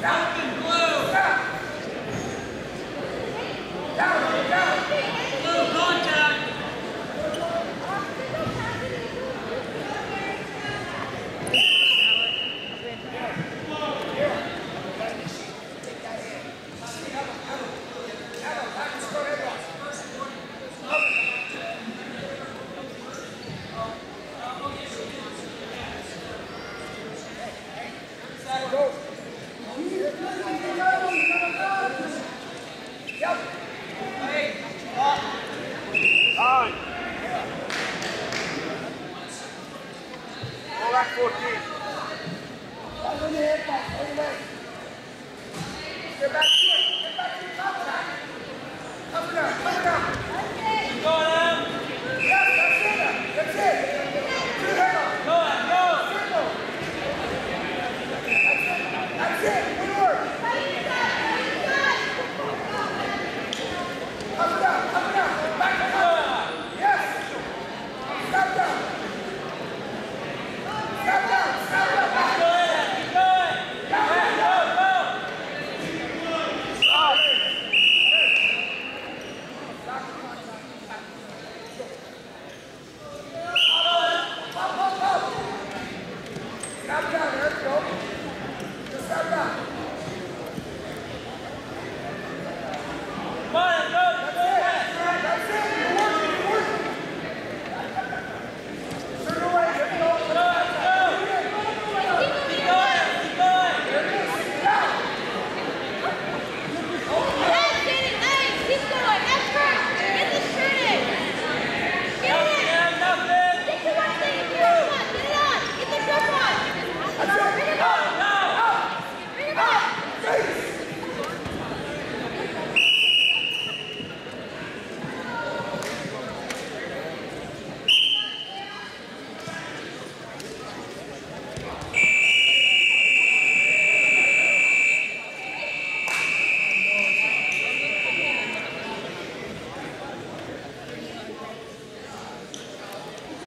Tá? 114. Get back.